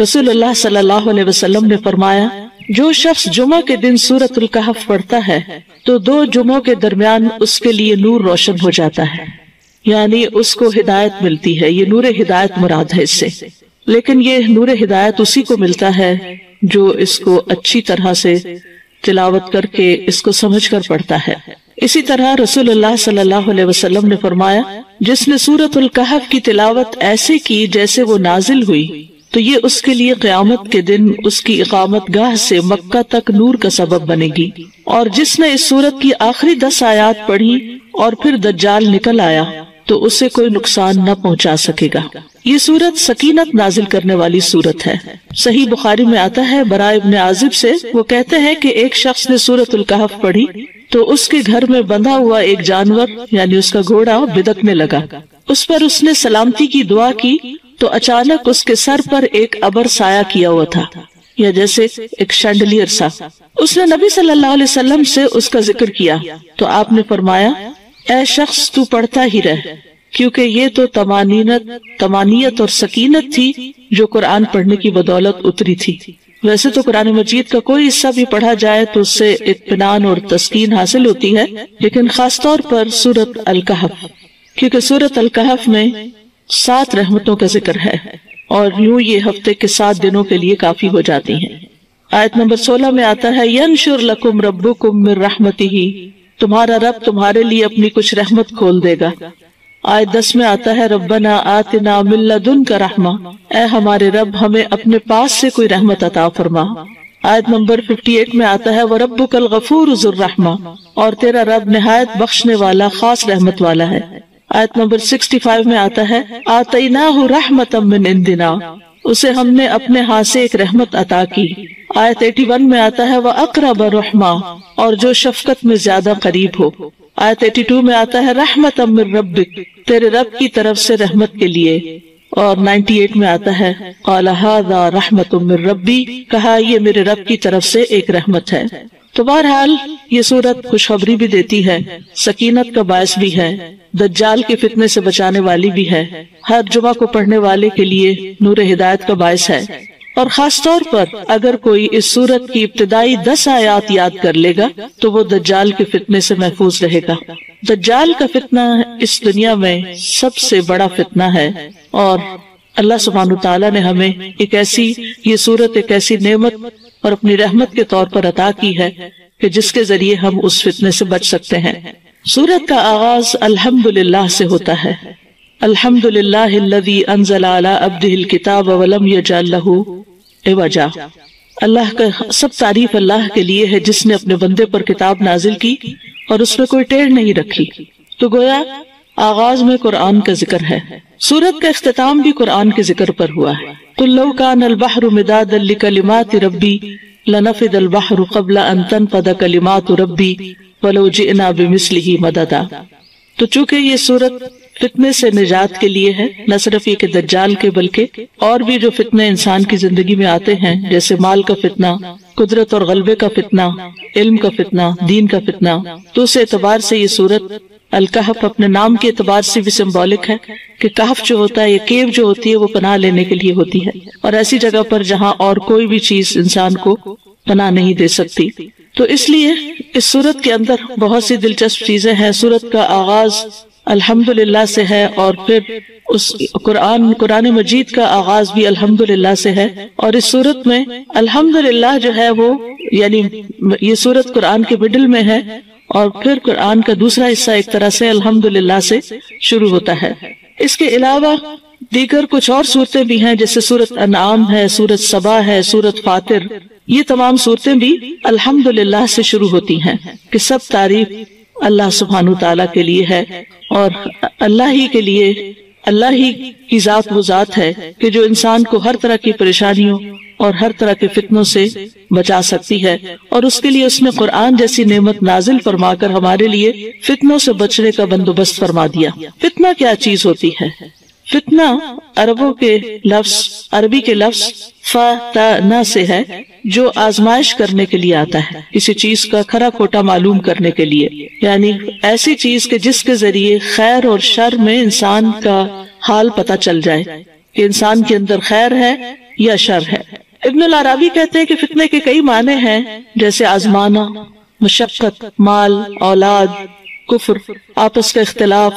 رسول اللہ صلی اللہ علیہ وسلم نے فرمایا، جو شخص جمعہ کے دن سورت القحف پڑھتا ہے، تو دو جمعوں کے درمیان اس کے لیے نور روشن ہو جاتا ہے۔ یعنی اس کو ہدایت ملتی ہے، یہ نور ہدایت مراد ہے اس سے۔ لیکن یہ نور ہدایت اسی کو ملتا ہے جو اس کو اچھی طرح سے تلاوت کر کے اس کو سمجھ کر پڑھتا ہے۔ اسی طرح رسول اللہ صلی اللہ علیہ وسلم نے فرمایا، جس نے سورت القحف کی تلاوت ایسے کی جیسے وہ نازل ہوئی تو یہ اس کے لیے قیامت کے دن اس کی اقامت گاہ سے مکہ تک نور کا سبب بنے گی۔ اور جس نے اس سورت کی آخری دس آیات پڑھی اور پھر دجال نکل آیا، تو اسے کوئی نقصان نہ پہنچا سکے گا۔ یہ سورت سکینت نازل کرنے والی سورت ہے۔ صحیح بخاری میں آتا ہے، برائے ابن عازب سے وہ کہتے ہیں کہ ایک شخص نے سورت القحف پڑھی تو اس کے گھر میں بندھا ہوا ایک جانور یعنی اس کا گھوڑا بدکنے لگا۔ اس پر اس نے سلامتی کی دعا کی تو اچانک اس کے سر پر ایک ابر سایہ کیا ہوا تھا، یا جیسے ایک شینڈلیئر سا۔ اس نے نبی صلی اللہ علیہ وسلم سے اس کا ذکر کیا۔ تو آپ نے فرمایا، اے شخص، تو پڑھتا ہی رہ، کیونکہ یہ تو تمانینت، تمانیت اور سکینت تھی جو قرآن پڑھنے کی بدولت اتری تھی۔ ویسے تو قرآن مجید کا کوئی حصہ بھی پڑھا جائے تو اس سے اطمینان اور تسکین حاصل ہوتی ہے، لیکن خاص طور پر سورت القحف کیونکہ سورت القحف میں سات رحمتوں کا ذکر ہے اور یوں یہ ہفتے کے سات دنوں کے لیے کافی ہو جاتی ہیں۔ آیت نمبر سولہ میں آتا ہے، ینشر لکم ربکم من رحمتی ہی تمہارا رب تمہارے لیے اپنی کچھ رحمت کھول دے گا۔ آیت دس میں آتا ہے، ربنا آتنا من لدن کا رحمہ، اے ہمارے رب، ہمیں اپنے پاس سے کوئی رحمت عطا فرما۔ آیت نمبر 58 میں آتا ہے وَرَبُّكَ الْغَفُورُ ذُو الرَّحْمَةِ اور تیرا رب نہایت بخشنے والا، خاص رحمت والا ہے۔ آیت نمبر 65 میں آتا ہے، آتیناہ رحمتا من اندنا اسے ہم نے اپنے ہاتھ سے ایک رحمت عطا کی۔ آیت 81 میں آتا ہے، وَأَقْرَبَ رَحْمَةِ اور جو شفقت میں زیادہ قریب ہو۔ آیت 82 میں آتا ہے رحمت من ربک۔ تیرے رب کی طرف سے رحمت کے لیے۔ اور 98 میں آتا ہے، قال هذا رحمت من ربی۔ کہا، یہ میرے رب کی طرف سے ایک رحمت ہے۔ تو بہرحال یہ صورت خوشخبری بھی دیتی ہے، سکینت کا باعث بھی ہے، دجال کے فتنے سے بچانے والی بھی ہے۔ ہر جمعہ کو پڑھنے والے کے لیے نور ہدایت کا باعث ہے۔ اور خاص طور پر اگر کوئی اس صورت کی ابتدائی دس آیات یاد کر لے گا، تو وہ دجال کے فتنے سے محفوظ رہے گا۔ دجال کا فتنہ اس دنیا میں سب سے بڑا فتنہ ہے۔ اور اللہ سبحانہ تعالیٰ نے ہمیں ایک ایسی، یہ صورت ایک ایسی نعمت اور اپنی رحمت کے طور پر عطا کی ہے کہ جس کے ذریعے ہم اس فتنے سے بچ سکتے ہیں۔ سورت کا آغاز الحمدللہ سے ہوتا ہے۔ الحمدللہ الذی انزل علی عبدہ الکتاب ولم یجعل لہ عوجا۔ اللہ کا سب تعریف اللہ کے لیے ہے جس نے اپنے بندے پر کتاب نازل کی اور اس میں کوئی ٹیڑھ نہیں رکھی۔ تو گویا آغاز میں قرآن کا ذکر ہے۔ سورت کا اختتام بھی قرآن کے ذکر پر ہوا ہے۔ قل لو کان البحر مدادا لکلمات ربی لنفد البحر قبل ان تنفد کلمات ربی ولو جئنا بمثله مددا۔ تو چونکہ یہ سورت فتنے سے نجات کے لیے ہے، نہ صرف یہ کہ دجال کے، بلکہ اور بھی جو فتنے انسان کی زندگی میں آتے ہیں، جیسے مال کا فتنہ، قدرت اور غلبے کا فتنہ، علم کا فتنہ، دین کا فتنہ، تو اس اعتبار سے یہ صورت الکحف اپنے نام کے اعتبار سے بھی سمبولک ہے کہ کہف جو ہوتا ہے یہ کیو جو ہوتی ہے وہ پناہ لینے کے لیے ہوتی ہے اور ایسی جگہ پر جہاں اور کوئی بھی چیز انسان کو پناہ نہیں دے سکتی۔ تو اس لیے اس صورت کے اندر بہت سی دلچسپ چیزیں ہیں۔ صورت کا آغاز الحمدللہ سے ہے اور پھر اس قرآن قرآن مجید کا آغاز بھی الحمدللہ سے ہے۔ اور اس صورت میں الحمدللہ جو ہے وہ یعنی یہ صورت قرآن کے مڈل میں ہے۔ اور پھر قرآن کا دوسرا حصہ ایک طرح سے الحمدللہ سے شروع ہوتا ہے۔ اس کے علاوہ دیگر کچھ اور صورتیں بھی ہیں، جیسے سورت انعام ہے، سورت سبا ہے، سورت فاتر۔ یہ تمام صورتیں بھی الحمدللہ سے شروع ہوتی ہیں کہ سب تعریف اللہ سبحانہ تعالیٰ کے لیے ہے اور اللہ ہی کے لیے، اللہ ہی کی ذات وہ ذات ہے کہ جو انسان کو ہر طرح کی پریشانیوں اور ہر طرح کے فتنوں سے بچا سکتی ہے۔ اور اس کے لیے اس نے قرآن جیسی نعمت نازل فرما کر ہمارے لیے فتنوں سے بچنے کا بندوبست فرما دیا۔ فتنہ کیا چیز ہوتی ہے؟ فتنہ عربوں کے لفظ، عربی کے لفظ فتنہ سے ہے، جو آزمائش کرنے کے لیے آتا ہے۔ کسی چیز کا کھرا کھوٹا معلوم کرنے کے لیے۔ یعنی ایسی چیز کے جس کے ذریعے خیر اور شر میں انسان کا حال پتا چل جائے۔ کہ انسان کے اندر خیر ہے یا شر ہے۔ ابن العرابی کہتے ہیں کہ فتنے کے کئی معنی ہیں، جیسے آزمانا، مشقت، مال، اولاد، کفر، آپس کا اختلاف،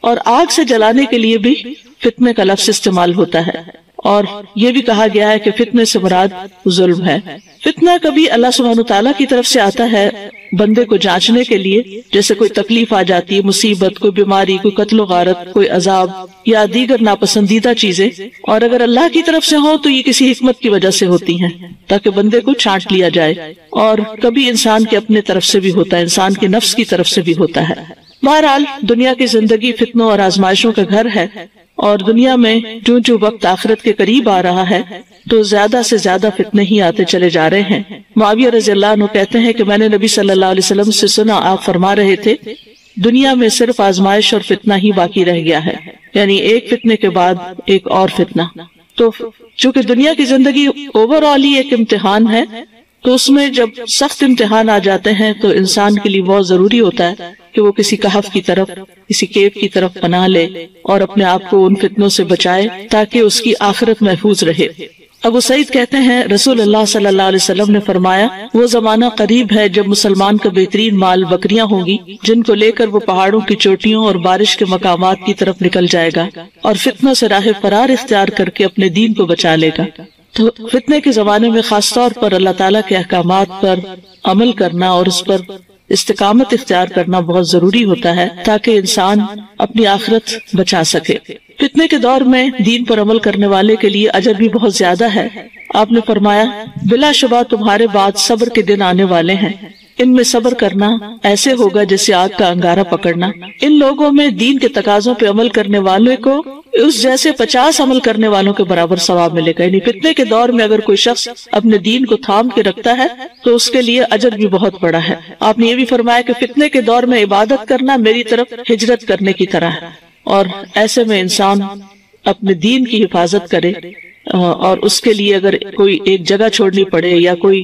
اور آگ سے جلانے کے لیے بھی فتنے کا لفظ استعمال ہوتا ہے۔ اور یہ بھی کہا گیا ہے کہ فتنے سے مراد ظلم ہے۔ فتنہ کبھی اللہ سبحانہ تعالیٰ کی طرف سے آتا ہے بندے کو جانچنے کے لیے، جیسے کوئی تکلیف آ جاتی ہے مصیبت، کوئی بیماری، کوئی قتل و غارت، کوئی عذاب یا دیگر ناپسندیدہ چیزیں۔ اور اگر اللہ کی طرف سے ہو تو یہ کسی حکمت کی وجہ سے ہوتی ہیں، تاکہ بندے کو چھانٹ لیا جائے۔ اور کبھی انسان کے اپنے طرف سے بھی ہوتا ہے، انسان کے نفس کی طرف سے بھی ہوتا ہے۔ بہرحال، دنیا کی زندگی فتنوں اور آزمائشوں کا گھر ہے۔ اور دنیا میں جو جو وقت آخرت کے قریب آ رہا ہے، تو زیادہ سے زیادہ فتنے ہی آتے چلے جا رہے ہیں۔ معاویہ رضی اللہ عنہ کہتے ہیں کہ میں نے نبی صلی اللہ علیہ وسلم سے سنا، آپ فرما رہے تھے، دنیا میں صرف آزمائش اور فتنہ ہی باقی رہ گیا ہے۔ یعنی ایک فتنے کے بعد ایک اور فتنہ۔ تو چونکہ دنیا کی زندگی اوور آل ہی ایک امتحان ہے، تو اس میں جب سخت امتحان آ جاتے ہیں، تو انسان کے لیے بہت ضروری ہوتا ہے۔ کہ وہ کسی کہف کی طرف، کسی کیب کی طرف پناہ لے اور اپنے آپ کو ان فتنوں سے بچائے تاکہ اس کی آخرت محفوظ رہے۔ ابو سعید کہتے ہیں، رسول اللہ صلی اللہ علیہ وسلم نے فرمایا، وہ زمانہ قریب ہے جب مسلمان کا بہترین مال بکریاں ہوں گی، جن کو لے کر وہ پہاڑوں کی چوٹیوں اور بارش کے مقامات کی طرف نکل جائے گا اور فتنوں سے راہ فرار اختیار کر کے اپنے دین کو بچا لے گا۔ تو فتنے کے زمانے میں خاص طور پر اللہ تعالیٰ کے احکامات پر عمل کرنا اور اس پر استقامت اختیار کرنا بہت ضروری ہوتا ہے تاکہ انسان اپنی آخرت بچا سکے۔ فتنے کے دور میں دین پر عمل کرنے والے کے لیے اجر بھی بہت زیادہ ہے۔ آپ نے فرمایا، بلا شبہ تمہارے بعد صبر کے دن آنے والے ہیں۔ ان میں صبر کرنا ایسے ہوگا جیسے آگ کا انگارہ پکڑنا۔ ان لوگوں میں دین کے تقاضوں پہ عمل کرنے والے کو اس جیسے پچاس عمل کرنے والوں کے برابر ثواب ملے گا۔ یعنی فتنے کے دور میں اگر کوئی شخص اپنے دین کو تھام کے رکھتا ہے تو اس کے لیے اجر بھی بہت بڑا ہے۔ آپ نے یہ بھی فرمایا کہ فتنے کے دور میں عبادت کرنا میری طرف ہجرت کرنے کی طرح ہے۔ اور ایسے میں انسان اپنے دین کی حفاظت کرے اور اس کے لیے اگر کوئی ایک جگہ چھوڑنی پڑے یا کوئی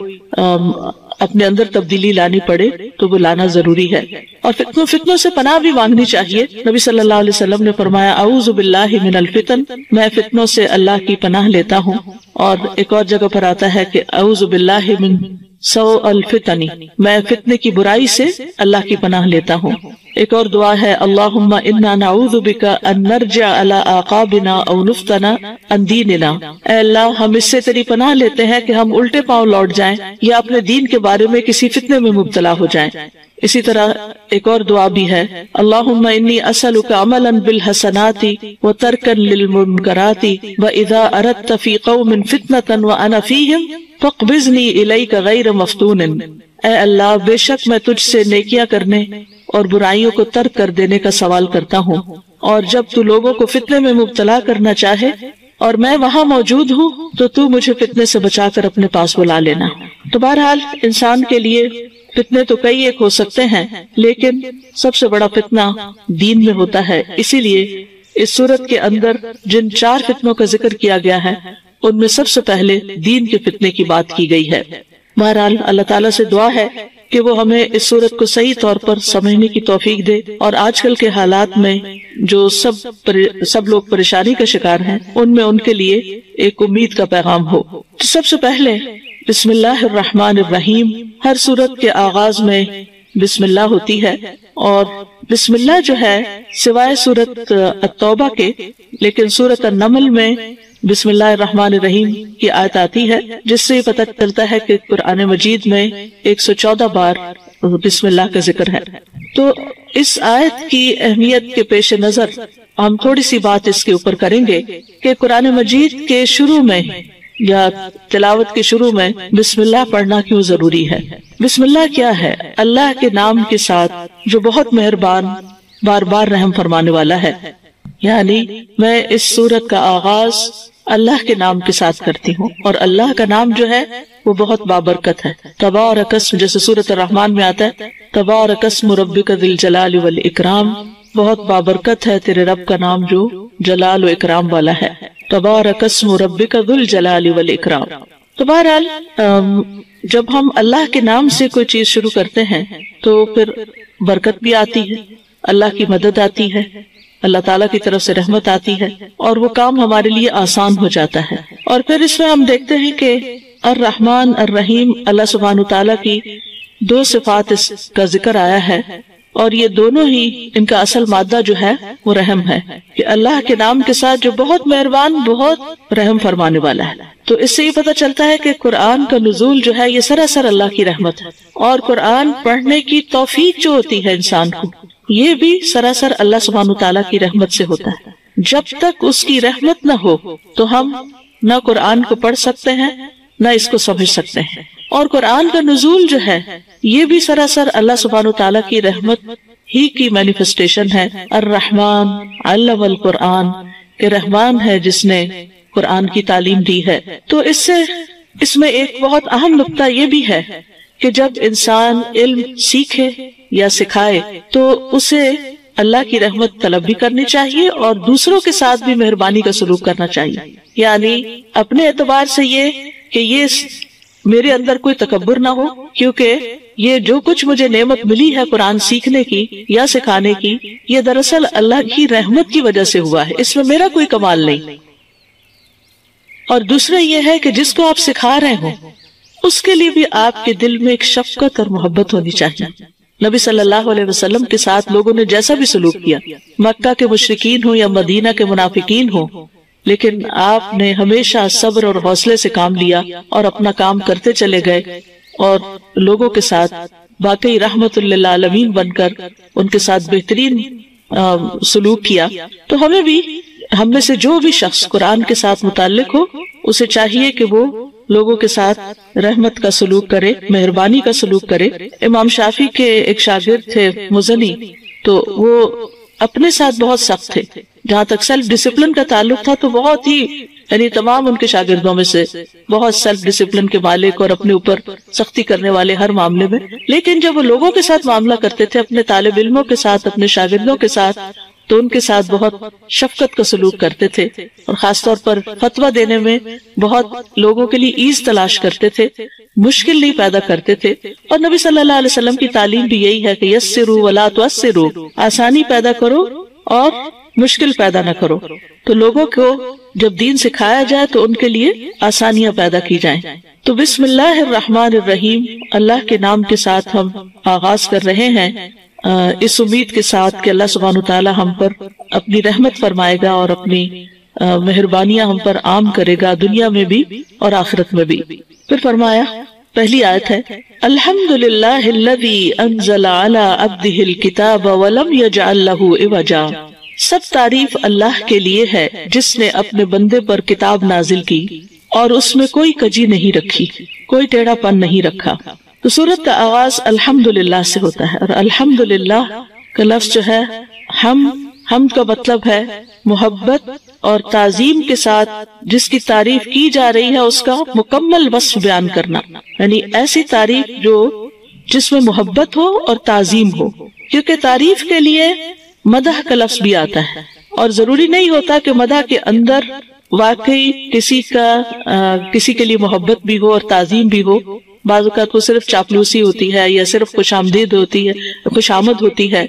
اپنے اندر تبدیلی لانی پڑے تو وہ لانا ضروری ہے۔ اور فتنوں فتنوں سے پناہ بھی مانگنی چاہیے۔ نبی صلی اللہ علیہ وسلم نے فرمایا، اعوذ باللہ من الفتن۔ میں فتنوں سے اللہ کی پناہ لیتا ہوں۔ اور ایک اور جگہ پر آتا ہے کہ، اعوذ باللہ من سو الفتنی میں فتنے کی برائی سے اللہ کی پناہ لیتا ہوں۔ ایک اور دعا ہے، اللہم انا نعوذ بکا ان نرجع علی آقابنا او نفتنا ان دیننا۔ اے اللہ، ہم اس سے تیری پناہ لیتے ہیں کہ ہم الٹے پاؤں لوٹ جائیں یا اپنے دین کے بارے میں کسی فتنے میں مبتلا ہو جائیں۔ اسی طرح ایک اور دعا بھی ہے، اللہم انی اسألک عملا بالحسنات و ترکا للمنکرات و اذا اردت فی قوم فتنة و انا فیہم فقبضنی الیک غیر مفتون اے اللہ، بے شک میں تجھ سے نیکیاں کرنے اور برائیوں کو ترک کر دینے کا سوال کرتا ہوں۔ اور جب تو لوگوں کو فتنے میں مبتلا کرنا چاہے اور میں وہاں موجود ہوں، تو تو مجھے فتنے سے بچا کر اپنے پاس بلا لینا۔ تو بہرحال، انسان کے لیے فتنے تو کئی ایک ہو سکتے ہیں، لیکن سب سے بڑا فتنہ دین میں ہوتا ہے۔ اسی لیے اس صورت کے اندر جن چار فتنوں کا ذکر کیا گیا ہے، ان میں سب سے پہلے دین کے فتنے کی بات کی گئی ہے۔ بہرحال، اللہ تعالیٰ سے دعا ہے کہ وہ ہمیں اس صورت کو صحیح طور پر سمجھنے کی توفیق دے اور آج کل کے حالات میں جو سب سب لوگ پریشانی کا شکار ہیں، ان میں ان کے لیے ایک امید کا پیغام ہو۔ تو سب سے پہلے بسم اللہ الرحمن الرحیم، ہر صورت کے آغاز میں بسم اللہ ہوتی ہے اور بسم اللہ جو ہے، سوائے صورت التوبہ کے، لیکن صورت النمل میں بسم اللہ الرحمن الرحیم کی آیت آتی ہے، جس سے یہ پتہ چلتا ہے کہ قرآن مجید میں ایک سو چودہ بار بسم اللہ کا ذکر ہے۔ تو اس آیت کی اہمیت کے پیش نظر ہم تھوڑی سی بات اس کے اوپر کریں گے کہ قرآن مجید کے شروع میں یا تلاوت کے شروع میں بسم اللہ پڑھنا کیوں ضروری ہے؟ بسم اللہ کیا ہے؟ اللہ کے نام کے ساتھ جو بہت مہربان، بار بار رحم فرمانے والا ہے۔ یعنی میں اس صورت کا آغاز اللہ کے نام کے ساتھ کرتی ہوں۔ اور اللہ کا نام جو ہے، وہ بہت بابرکت ہے۔ تبا اور قسم جیسے صورت الرحمن میں آتا ہے تبا اور قسم رب کا دل جلال والاکرام۔ بہت بابرکت ہے تیرے رب کا نام جو جلال و اکرام والا ہے۔ تبا اور قسم رب کا دل جلال والاکرام۔ تو بہرحال جب ہم اللہ کے نام سے کوئی چیز شروع کرتے ہیں، تو پھر برکت بھی آتی ہے، اللہ کی مدد آتی ہے۔ اللہ تعالیٰ کی طرف سے رحمت آتی ہے اور وہ کام ہمارے لیے آسان ہو جاتا ہے۔ اور پھر اس میں ہم دیکھتے ہیں کہ الرحمن الرحیم اللہ سبحان تعالیٰ کی دو صفات اس کا ذکر آیا ہے۔ اور یہ دونوں ہی ان کا اصل مادہ جو ہے وہ رحم ہے۔ کہ اللہ کے نام کے ساتھ جو بہت مہربان، بہت رحم فرمانے والا ہے۔ تو اس سے یہ پتہ چلتا ہے کہ قرآن کا نزول جو ہے یہ سراسر اللہ کی رحمت ہے۔ اور قرآن پڑھنے کی توفیق جو ہوتی ہے انسان کو۔ یہ بھی سراسر اللہ سبحانہ تعالیٰ کی رحمت سے ہوتا ہے۔ جب تک اس کی رحمت نہ ہو، تو ہم نہ قرآن کو پڑھ سکتے ہیں، نہ اس کو سمجھ سکتے ہیں۔ اور قرآن کا نزول جو ہے، یہ بھی سراسر اللہ سبحانہ تعالیٰ کی رحمت ہی کی مینیفسٹیشن ہے۔ الرحمن، علم القرآن، کہ رحمان ہے جس نے قرآن کی تعلیم دی ہے۔ تو اس سے، اس میں ایک بہت اہم نقطہ یہ بھی ہے کہ جب انسان علم سیکھے یا سکھائے، تو اسے اللہ کی رحمت طلب بھی کرنی چاہیے اور دوسروں کے ساتھ بھی مہربانی کا سلوک کرنا چاہیے۔ یعنی اپنے اعتبار سے یہ کہ یہ میرے اندر کوئی تکبر نہ ہو، کیونکہ یہ جو کچھ مجھے نعمت ملی ہے قرآن سیکھنے کی یا سکھانے کی، یہ دراصل اللہ کی رحمت کی وجہ سے ہوا ہے۔ اس میں میرا کوئی کمال نہیں۔ اور دوسرا یہ ہے کہ جس کو آپ سکھا رہے ہوں اس کے لیے بھی آپ کے دل میں ایک شفقت اور محبت ہونی چاہیے۔ نبی صلی اللہ علیہ وسلم کے ساتھ لوگوں نے جیسا بھی سلوک کیا، مکہ کے مشرقین ہوں یا مدینہ کے منافقین ہوں، لیکن آپ نے ہمیشہ صبر اور حوصلے سے کام لیا اور اپنا کام کرتے چلے گئے اور لوگوں کے ساتھ واقعی رحمت اللہ عالمین بن کر ان کے ساتھ بہترین سلوک کیا۔ تو ہمیں بھی، ہم میں سے جو بھی شخص قرآن کے ساتھ متعلق ہو، اسے چاہیے کہ وہ لوگوں کے ساتھ رحمت کا سلوک کرے، مہربانی کا سلوک کرے۔ امام شافی کے ایک شاگرد تھے مزنی، تو وہ اپنے ساتھ بہت سخت تھے۔ جہاں تک سیلف ڈسپلن کا تعلق تھا تو بہت ہی یعنی تمام ان کے شاگردوں میں سے بہت سیلف ڈسپلن کے مالک اور اپنے اوپر سختی کرنے والے ہر معاملے میں۔ لیکن جب وہ لوگوں کے ساتھ معاملہ کرتے تھے، اپنے طالب علموں کے ساتھ، اپنے شاگردوں کے ساتھ، تو ان کے ساتھ بہت شفقت کا سلوک کرتے تھے۔ اور خاص طور پر فتویٰ دینے میں بہت لوگوں کے لیے ایز تلاش کرتے تھے، مشکل نہیں پیدا کرتے تھے۔ اور نبی صلی اللہ علیہ وسلم کی تعلیم بھی یہی ہے کہ یس سے رو ولا تو آسانی پیدا کرو اور مشکل پیدا نہ کرو۔ تو لوگوں کو جب دین سکھایا جائے تو ان کے لیے آسانیاں پیدا کی جائیں۔ تو بسم اللہ الرحمن الرحیم، اللہ کے نام کے ساتھ ہم آغاز کر رہے ہیں۔ اس امید کے ساتھ کہ اللہ سبحانہ تعالیٰ ہم پر اپنی رحمت فرمائے گا اور اپنی مہربانیاں ہم پر عام کرے گا دنیا میں بھی اور آخرت میں بھی۔ پھر فرمایا، پہلی آیت ہے الحمد للہ سب تعریف اللہ کے لیے ہے، جس نے اپنے بندے پر کتاب نازل کی اور اس میں کوئی کجی نہیں رکھی، کوئی ٹیڑھا پن نہیں رکھا۔ تو سورت کا آواز الحمد للہ سے ہوتا ہے اور الحمد للہ کا لفظ جو ہے، ہم ہم کا مطلب ہے محبت اور تعظیم کے ساتھ جس کی تعریف کی جا رہی ہے، اس کا مکمل وصف بیان کرنا۔ یعنی ایسی تعریف جو، جس میں محبت ہو اور تعظیم ہو۔ کیونکہ تعریف کے لیے مدح کا لفظ بھی آتا ہے۔ اور ضروری نہیں ہوتا کہ مدح کے اندر واقعی کسی کا کسی کے لیے محبت بھی ہو اور تعظیم بھی ہو۔ بعض اوقات وہ صرف چاپلوسی ہوتی ہے یا صرف خوش آمدید ہوتی ہے، خوش آمد ہوتی ہے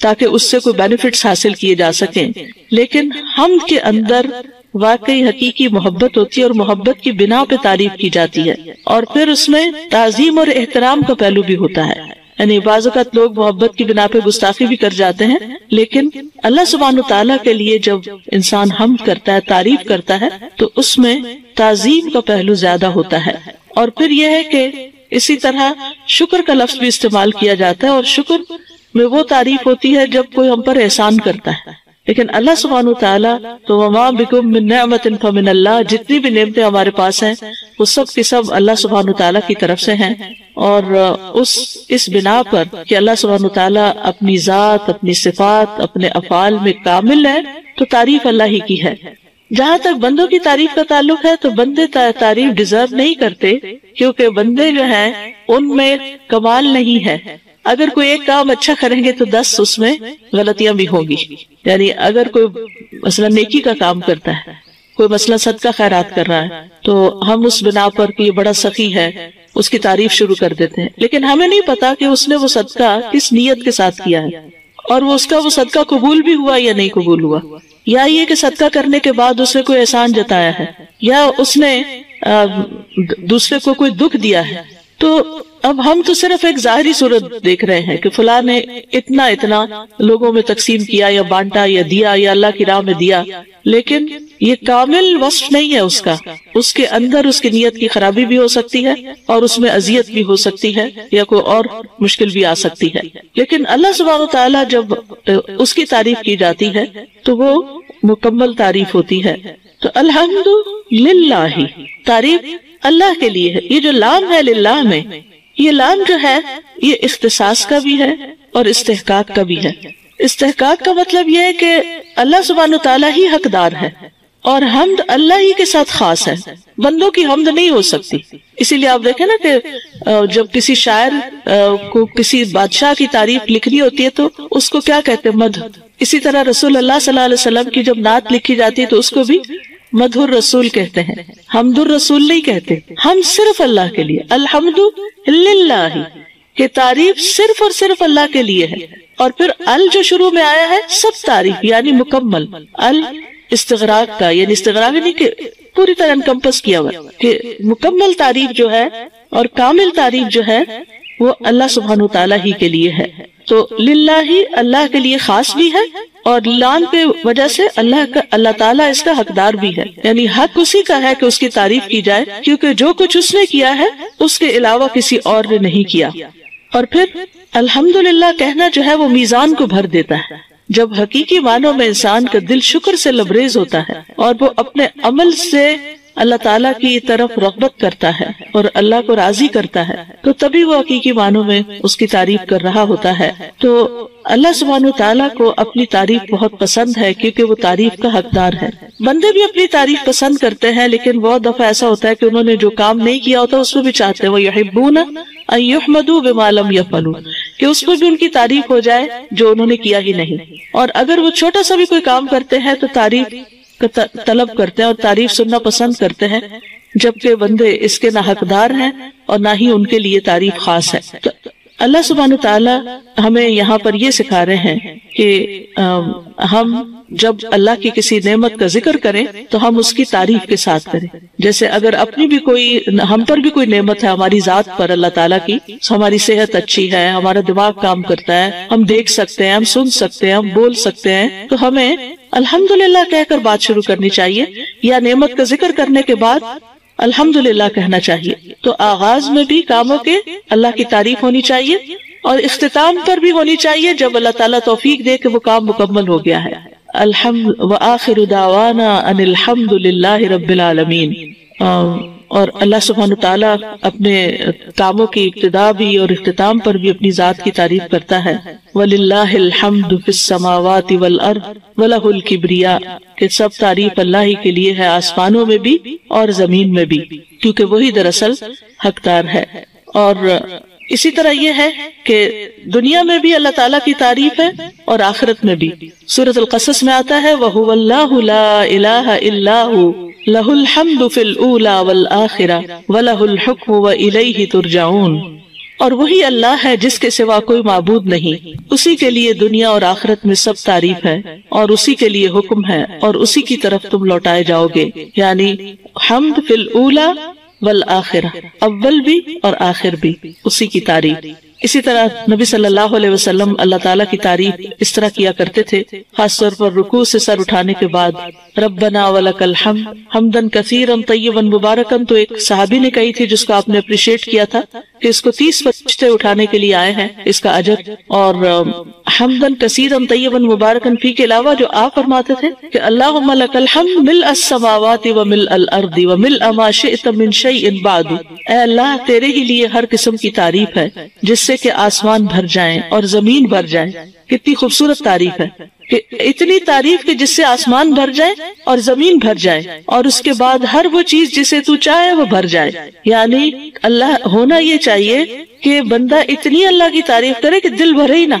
تاکہ اس سے کوئی بینیفٹس حاصل کیے جا سکیں۔ لیکن ہم کے اندر واقعی حقیقی محبت ہوتی ہے اور محبت کی بنا پہ تعریف کی جاتی ہے۔ اور پھر اس میں تعظیم اور احترام کا پہلو بھی ہوتا ہے۔ یعنی بعض اوقات لوگ محبت کی بنا پہ گستاخی بھی کر جاتے ہیں، لیکن اللہ سبحانہ تعالیٰ کے لیے جب انسان ہم کرتا ہے، تعریف کرتا ہے، تو اس میں تعظیم کا پہلو زیادہ ہوتا ہے۔ اور پھر یہ ہے کہ اسی طرح شکر کا لفظ بھی استعمال کیا جاتا ہے اور شکر میں وہ تعریف ہوتی ہے جب کوئی ہم پر احسان کرتا ہے۔ لیکن اللہ سبحانہ تعالیٰ تو وما بکم من نعمت فمن اللہ، جتنی بھی نعمتیں ہمارے پاس ہیں، وہ سب کی سب اللہ سبحانہ تعالیٰ کی طرف سے ہیں۔ اور اس اس بنا پر کہ اللہ سبحانہ تعالیٰ اپنی ذات، اپنی صفات، اپنے افعال میں کامل ہے تو تعریف اللہ ہی کی ہے۔ جہاں تک بندوں کی تعریف کا تعلق ہے، تو بندے تعریف ڈیزرو نہیں کرتے، کیونکہ بندے جو ہیں، ان میں کمال نہیں ہے۔ اگر کوئی ایک کام اچھا کریں گے تو دس اس میں غلطیاں بھی ہوں گی یعنی اگر کوئی مثلا نیکی کا کام کرتا ہے، کوئی مسئلہ صدقہ خیرات کر رہا ہے، تو ہم اس بنا پر کہ یہ بڑا سخی ہے، اس کی تعریف شروع کر دیتے ہیں۔ لیکن ہمیں نہیں پتا کہ اس نے وہ صدقہ کس نیت کے ساتھ کیا ہے۔ اور وہ اس کا وہ صدقہ قبول بھی ہوا یا نہیں قبول ہوا۔ یا یہ کہ صدقہ کرنے کے بعد اسے کوئی احسان جتایا ہے، یا اس نے دوسرے کو کوئی دکھ دیا ہے۔ تو اب ہم تو صرف ایک ظاہری صورت دیکھ رہے ہیں کہ فلاں نے اتنا اتنا لوگوں میں تقسیم کیا یا بانٹا یا دیا یا اللہ کی راہ میں دیا، لیکن یہ کامل وصف نہیں ہے اس کا۔ اس کے اندر اس کی نیت کی خرابی بھی ہو سکتی ہے اور اس میں اذیت بھی ہو سکتی ہے یا کوئی اور مشکل بھی آ سکتی ہے۔ لیکن اللہ سبحانہ و تعالیٰ جب اس کی تعریف کی جاتی ہے تو وہ مکمل تعریف ہوتی ہے۔ تو الحمد للہ تعریف اللہ کے لیے ہے۔ یہ جو لام ہے للہ میں یہ لام جو ہے، یہ اختصاص کا بھی ہے اور استحقاق کا بھی ہے۔ استحقاق کا مطلب یہ ہے کہ اللہ سبحانہ تعالیٰ ہی حقدار ہے اور حمد اللہ ہی کے ساتھ خاص ہے۔ بندوں کی حمد نہیں ہو سکتی۔ اسی لیے آپ دیکھیں نا کہ جب کسی شاعر کو کسی بادشاہ کی تعریف لکھنی ہوتی ہے تو اس کو کیا کہتے ہیں؟ مدھ اسی طرح رسول اللہ صلی اللہ علیہ وسلم کی جب نعت لکھی جاتی ہے تو اس کو بھی مدھر رسول کہتے ہیں۔ حمد الرسول نہیں کہتے۔ ہم صرف اللہ کے لیے۔ الحمد للہ کہ تعریف صرف اور صرف اللہ کے لیے ہے۔ اور پھر ال جو شروع میں آیا ہے، سب تعریف یعنی مکمل۔ ال استغراق کا یعنی استغراق نہیں کہ پوری طرح انکمپس کیا ہوا کہ مکمل تعریف جو ہے اور کامل تعریف جو ہے وہ اللہ سبحانہ تعالیٰ ہی کے لیے ہے۔ تو للہ ہی اللہ کے لیے خاص بھی ہے اور لان پہ وجہ سے اللہ کا اللہ تعالیٰ اس کا حقدار بھی ہے۔ یعنی حق اسی کا ہے کہ اس کی تعریف کی جائے، کیونکہ جو کچھ اس نے کیا ہے، اس کے علاوہ کسی اور نے نہیں کیا۔ اور پھر الحمدللہ کہنا جو ہے وہ میزان کو بھر دیتا ہے۔ جب حقیقی معنوں میں انسان کا دل شکر سے لبریز ہوتا ہے اور وہ اپنے عمل سے اللہ تعالیٰ کی طرف رغبت کرتا ہے اور اللہ کو راضی کرتا ہے۔ تو تبھی وہ حقیقی معنوں میں اس کی تعریف کر رہا ہوتا ہے۔ تو اللہ سبحانہ تعالیٰ کو اپنی تعریف بہت پسند ہے کیونکہ وہ تعریف کا حقدار ہے۔ بندے بھی اپنی تعریف پسند کرتے ہیں لیکن بہت دفعہ ایسا ہوتا ہے کہ انہوں نے جو کام نہیں کیا ہوتا اس میں بھی چاہتے ہیں۔ وہ یحبون یحمدو بما لم کہ اس میں بھی ان کی تعریف ہو جائے جو انہوں نے کیا ہی نہیں۔ اور اگر وہ چھوٹا سا بھی کوئی کام کرتے ہیں تو تعریف طلب کرتے ہیں اور تعریف سننا پسند کرتے ہیں، جبکہ بندے اس کے نہ حقدار ہیں اور نہ ہی ان کے لیے تعریف خاص ہے۔ تو اللہ سبحانہ تعالیٰ ہمیں یہاں پر یہ سکھا رہے ہیں کہ ہم جب اللہ کی کسی نعمت کا ذکر کریں تو ہم اس کی تعریف کے ساتھ کریں۔ جیسے اگر اپنی بھی کوئی، ہم پر بھی کوئی نعمت ہے ہماری ذات پر اللہ تعالیٰ کی، ہماری صحت اچھی ہے، ہمارا دماغ کام کرتا ہے، ہم دیکھ سکتے ہیں، ہم سن سکتے ہیں، ہم بول سکتے ہیں، تو ہمیں الحمدللہ کہہ کر بات شروع کرنی چاہیے۔ یا نعمت کا ذکر کرنے کے بعد الحمدللہ کہنا چاہیے۔ تو آغاز میں بھی کاموں کے اللہ کی تعریف ہونی چاہیے اور اختتام پر بھی ہونی چاہیے جب اللہ تعالیٰ توفیق دے کہ وہ کام مکمل ہو گیا ہے۔ الحمد وآخر دعوانا ان الحمد للہ رب العالمین۔ اور اللہ سبحانہ تعالیٰ اپنے کاموں کی ابتدا بھی اور اختتام پر بھی اپنی ذات کی تعریف کرتا ہے۔ وَلِلَّهِ الْحَمْدُ فِي السَّمَاوَاتِ وَالْأَرْضِ وَلَهُ الْكِبْرِيَا کہ سب تعریف اللہ ہی کے لیے ہے، آسمانوں میں بھی اور زمین میں بھی۔ کیونکہ وہی دراصل حقدار ہے۔ اور اسی طرح یہ ہے کہ دنیا میں بھی اللہ تعالیٰ کی تعریف ہے اور آخرت میں بھی۔ سورة القصص میں آتا ہے، وَهُوَ اللَّهُ لَا إِلَهَ إِلَّا هُ لہ الحمد فی الاولا والآخرہ ولہ الحکم وإلیہ ترجعون۔ اور وہی اللہ ہے جس کے سوا کوئی معبود نہیں۔ اسی کے لیے دنیا اور آخرت میں سب تعریف ہے اور اسی کے لیے حکم ہے اور اسی کی طرف تم لوٹائے جاؤ گے۔ یعنی حمد فی الاولا والآخرہ۔ اول بھی اور آخر بھی۔ اسی کی تعریف۔ اسی طرح نبی صلی اللہ علیہ وسلم اللہ تعالیٰ کی تعریف اس طرح کیا کرتے تھے، خاص طور پر رکوع سے سر اٹھانے کے بعد، ربنا ولک الحمد حمدن کثیرن طیبن مبارکن تو ایک صحابی نے کہی تھی جس کو آپ نے اپریشیٹ کیا تھا کہ اس کو تیس فرشتے اٹھانے کے لیے آئے ہیں، اس کا اجر اور حمدن کثیرا طیبن مبارکن فی کے علاوہ جو آپ فرماتے تھے کہ اللہم لک الحمد مل السماوات و مل الارض و مل اما شئت من شیئن بعد۔ اے اللہ، تیرے ہی لیے ہر قسم کی تعریف ہے، جس سے کہ آسمان بھر جائیں اور زمین بھر جائیں۔ کتنی خوبصورت تعریف ہے۔ کہ اتنی تعریف کہ جس سے آسمان بھر جائے اور زمین بھر جائے اور اس کے بعد ہر وہ چیز جسے تو چاہے وہ بھر جائے۔ یعنی اللہ، ہونا یہ چاہیے کہ بندہ اتنی اللہ کی تعریف کرے کہ دل بھرے ہی نہ۔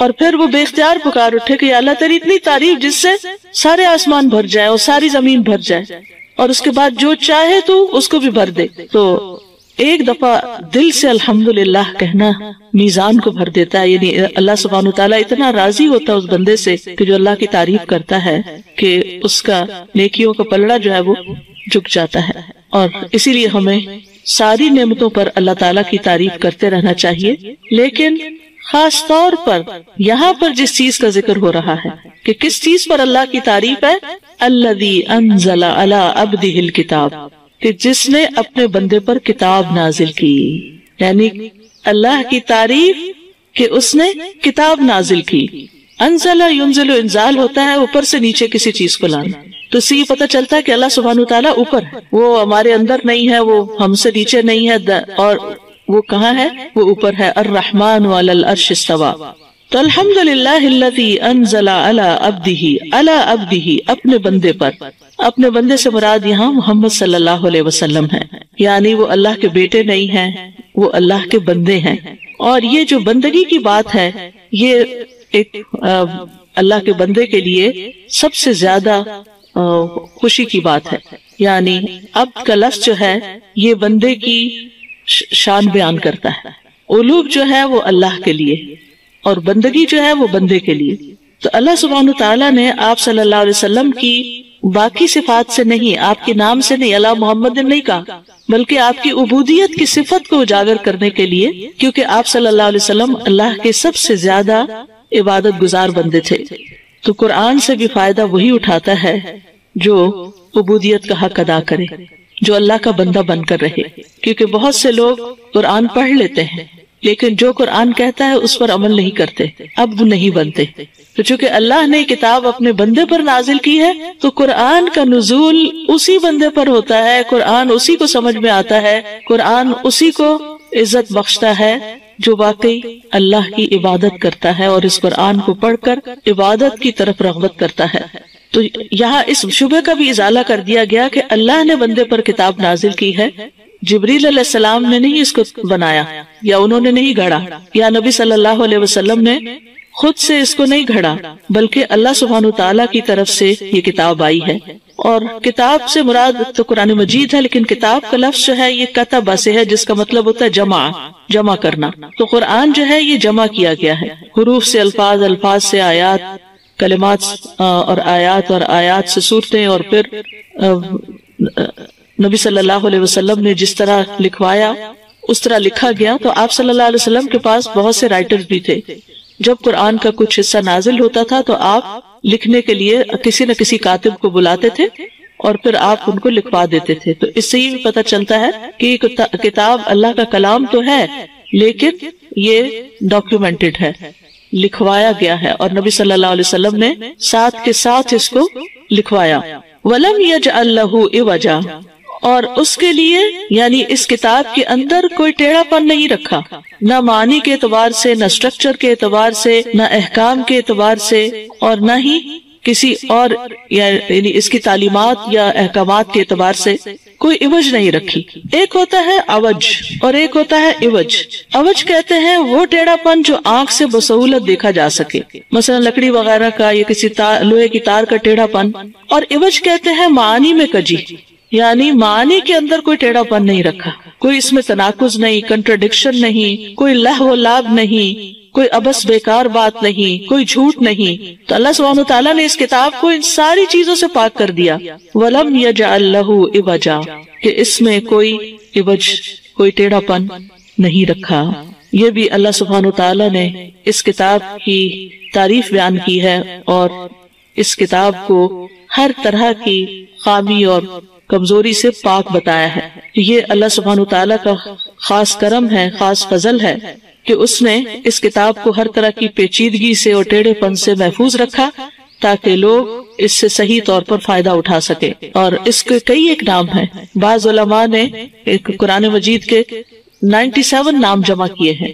اور پھر وہ بے اختیار پکار اٹھے کہ اللہ، تیری اتنی تعریف جس سے سارے آسمان بھر جائے اور ساری زمین بھر جائے اور اس کے بعد جو چاہے تو اس کو بھی بھر دے۔ تو ایک دفعہ دل سے الحمدللہ کہنا میزان کو بھر دیتا ہے یعنی اللہ سبحانہ تعالیٰ اتنا راضی ہوتا ہے اس بندے سے کہ جو اللہ کی تعریف کرتا ہے کہ اس کا نیکیوں کا پلڑا جو ہے وہ جھک جاتا ہے۔ اور اسی لیے ہمیں ساری نعمتوں پر اللہ تعالیٰ کی تعریف کرتے رہنا چاہیے۔ لیکن خاص طور پر یہاں پر جس چیز کا ذکر ہو رہا ہے کہ کس چیز پر اللہ کی تعریف ہے؟ اللہ کتاب کہ جس نے اپنے بندے پر کتاب نازل کی یعنی اللہ کی تعریف کہ اس نے کتاب نازل کی۔ انزلہ ینزل انزال ہوتا ہے اوپر سے نیچے کسی چیز کو لانا۔ تو اس سے یہ پتا چلتا ہے کہ اللہ سبحانہ تعالیٰ اوپر ہے۔ وہ ہمارے اندر نہیں ہے، وہ ہم سے نیچے نہیں ہے، اور وہ کہاں ہے؟ وہ اوپر ہے۔ الرحمن والا العرش استوا تو الحمد للہ انزل علی عبدہ علی عبدہ اپنے بندے پر۔ اپنے بندے سے مراد یہاں محمد صلی اللہ علیہ وسلم ہے۔ یعنی وہ اللہ کے بیٹے نہیں ہیں، وہ اللہ کے بندے ہیں۔ اور یہ جو بندگی کی بات ہے، یہ ایک اللہ کے بندے کے لیے سب سے زیادہ خوشی کی بات ہے۔ یعنی اب کا لفظ جو ہے، یہ بندے کی شان بیان کرتا ہے۔ علوب جو ہے، وہ اللہ کے لیے۔ اور بندگی جو ہے وہ بندے کے لیے۔ تو اللہ سبحانہ تعالیٰ نے آپ صلی اللہ علیہ وسلم کی باقی صفات سے نہیں، آپ کے نام سے نہیں، اللہ محمد نے نہیں کہا، بلکہ آپ کی عبودیت کی صفت کو اجاگر کرنے کے لیے، کیونکہ آپ صلی اللہ علیہ وسلم اللہ کے سب سے زیادہ عبادت گزار بندے تھے۔ تو قرآن سے بھی فائدہ وہی اٹھاتا ہے جو عبودیت کا حق ادا کرے، جو اللہ کا بندہ بن کر رہے۔ کیونکہ بہت سے لوگ قرآن پڑھ لیتے ہیں۔ لیکن جو قرآن کہتا ہے اس پر عمل نہیں کرتے، اب نہیں بنتے۔ تو چونکہ اللہ نے کتاب اپنے بندے پر نازل کی ہے، تو قرآن کا نزول اسی بندے پر ہوتا ہے، قرآن اسی کو سمجھ میں آتا ہے، قرآن اسی کو عزت بخشتا ہے جو واقعی اللہ کی عبادت کرتا ہے اور اس قرآن کو پڑھ کر عبادت کی طرف رغبت کرتا ہے۔ تو یہاں اس شبہ کا بھی ازالہ کر دیا گیا کہ اللہ نے بندے پر کتاب نازل کی ہے۔ جبریل علیہ السلام نے نہیں اس کو بنایا یا انہوں نے نہیں گھڑا، یا نبی صلی اللہ علیہ وسلم نے خود سے اس کو نہیں گھڑا، بلکہ اللہ سبحانہ تعالیٰ کی طرف سے یہ کتاب آئی ہے۔ اور کتاب سے مراد تو قرآن مجید ہے، لیکن کتاب کا لفظ جو ہے یہ کتب سے ہے، جس کا مطلب ہوتا ہے جمع جمع کرنا۔ تو قرآن جو ہے یہ جمع کیا گیا ہے۔ حروف سے الفاظ الفاظ سے آیات، کلمات اور آیات اور آیات سے صورتیں، اور پھر نبی صلی اللہ علیہ وسلم نے جس طرح لکھوایا، اس طرح لکھا گیا تو آپ صلی اللہ علیہ وسلم کے پاس بہت سے رائٹر بھی تھے۔ جب قرآن کا کچھ حصہ نازل ہوتا تھا تو آپ لکھنے کے لیے کسی نہ کسی کاتب کو بلاتے تھے اور پھر آپ ان کو لکھوا دیتے تھے۔ تو اس سے یہ بھی پتہ چلتا ہے کہ کتاب اللہ کا کلام تو ہے، لیکن یہ ڈاکیومنٹڈ ہے، لکھوایا گیا ہے۔ اور نبی صلی اللہ علیہ وسلم نے ساتھ کے ساتھ اس کو لکھوایا۔ ولم یج اللہ وجہ اور اس کے لیے یعنی اس کتاب کے اندر کوئی ٹیڑھا پن نہیں رکھا، نہ معنی کے اعتبار سے، نہ سٹرکچر کے اعتبار سے، نہ احکام کے اعتبار سے، اور نہ ہی کسی اور یعنی اس کی تعلیمات یا احکامات کے اعتبار سے کوئی عوج نہیں رکھی۔ ایک ہوتا ہے اوج اور ایک ہوتا ہے عوج۔ اوج کہتے ہیں وہ ٹیڑھا پن جو آنکھ سے بسہولت دیکھا جا سکے۔ مثلا لکڑی وغیرہ کا یا کسی لوہے کی تار کا ٹیڑھا پن۔ اور عوج کہتے ہیں معنی میں کجی۔ یعنی معنی کے اندر کوئی ٹیڑھا پن نہیں رکھا، کوئی اس میں تناقض نہیں کنٹرڈکشن نہیں، کوئی لہ و لاب نہیں، کوئی ابس بیکار بات نہیں، کوئی جھوٹ نہیں۔ تو اللہ سبحانہ تعالیٰ نے اس کتاب کو ان ساری چیزوں سے پاک کر دیا۔ ولم عوجا کہ اس میں کوئی عوج، کوئی ٹیڑھا پن نہیں رکھا۔ یہ بھی اللہ سبحانہ تعالیٰ نے اس کتاب کی تعریف بیان کی ہے اور اس کتاب کو ہر طرح کی خامی اور کمزوری سے پاک بتایا ہے یہ اللہ سبحانہ تعالیٰ کا خاص کرم ہے، خاص فضل ہے کہ اس نے اس کتاب کو ہر طرح کی پیچیدگی سے اور ٹیڑھے پن سے محفوظ رکھا تاکہ لوگ اس سے صحیح طور پر فائدہ اٹھا سکے۔ اور اس کے کئی ایک نام ہیں۔ بعض علماء نے ایک قرآن مجید کے نائنٹی سیون نام جمع کیے ہیں۔